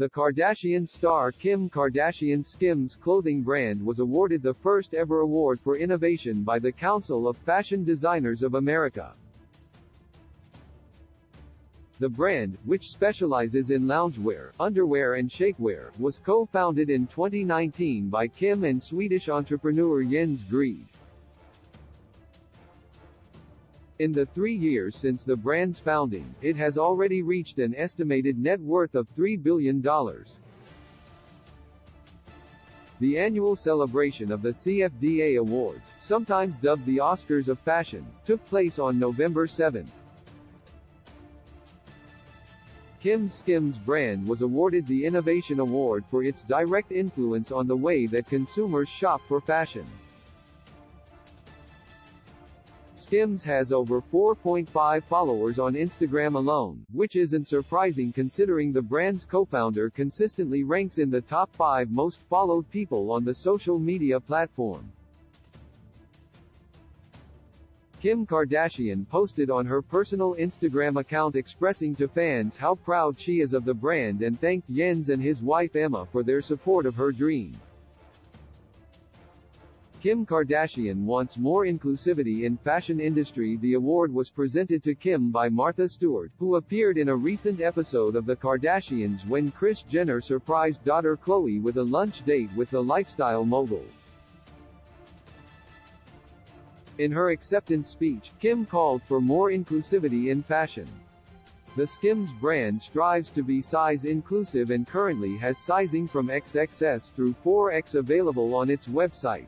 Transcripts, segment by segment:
The Kardashian star Kim Kardashian Skims clothing brand was awarded the first ever award for innovation by the Council of Fashion Designers of America. The brand, which specializes in loungewear, underwear and shapewear, was co-founded in 2019 by Kim and Swedish entrepreneur Jens Grede. In the three years since the brand's founding, it has already reached an estimated net worth of $3 billion. The annual celebration of the CFDA Awards, sometimes dubbed the Oscars of Fashion, took place on November 7. Kim Skims brand was awarded the Innovation Award for its direct influence on the way that consumers shop for fashion. Skims has over 4.5 followers on Instagram alone, which isn't surprising considering the brand's co-founder consistently ranks in the top 5 most followed people on the social media platform. Kim Kardashian posted on her personal Instagram account expressing to fans how proud she is of the brand and thanked Jens and his wife Emma for their support of her dream. Kim Kardashian wants more inclusivity in fashion industry The award was presented to Kim by Martha Stewart, who appeared in a recent episode of The Kardashians when Kris Jenner surprised daughter Khloe with a lunch date with the lifestyle mogul. In her acceptance speech, Kim called for more inclusivity in fashion. The Skims brand strives to be size inclusive and currently has sizing from XXS through 4X available on its website.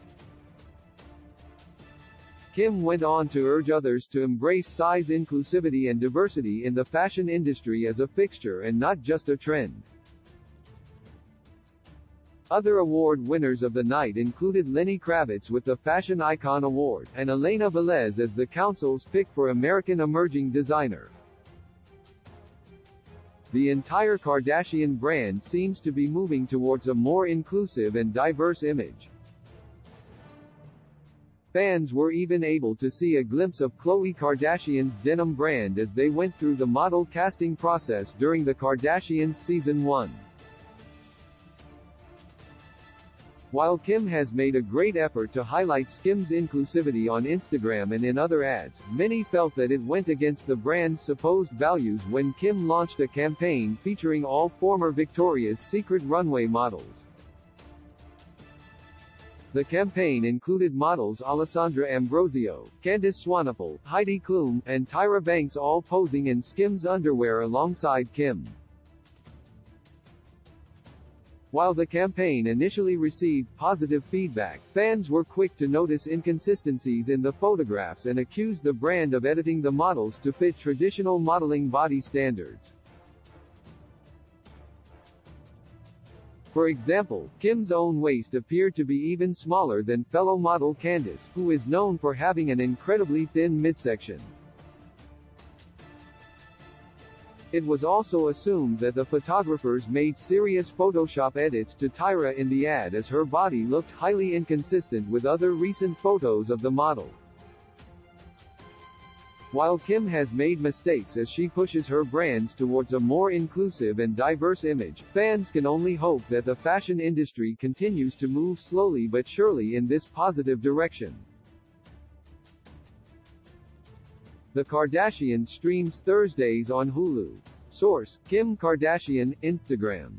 Kim went on to urge others to embrace size inclusivity and diversity in the fashion industry as a fixture and not just a trend. Other award winners of the night included Lenny Kravitz with the Fashion Icon Award, and Elena Velez as the council's pick for American Emerging Designer. The entire Kardashian brand seems to be moving towards a more inclusive and diverse image. Fans were even able to see a glimpse of Khloe Kardashian's denim brand as they went through the model casting process during the Kardashians Season 1. While Kim has made a great effort to highlight Skims' inclusivity on Instagram and in other ads, many felt that it went against the brand's supposed values when Kim launched a campaign featuring all former Victoria's Secret runway models. The campaign included models Alessandra Ambrosio, Candice Swanepoel, Heidi Klum, and Tyra Banks all posing in Skims underwear alongside Kim. While the campaign initially received positive feedback, fans were quick to notice inconsistencies in the photographs and accused the brand of editing the models to fit traditional modeling body standards. For example, Kim's own waist appeared to be even smaller than fellow model Candice, who is known for having an incredibly thin midsection. It was also assumed that the photographers made serious Photoshop edits to Tyra in the ad as her body looked highly inconsistent with other recent photos of the model. While Kim has made mistakes as she pushes her brands towards a more inclusive and diverse image, fans can only hope that the fashion industry continues to move slowly but surely in this positive direction. The Kardashians streams Thursdays on Hulu. Source, Kim Kardashian, Instagram.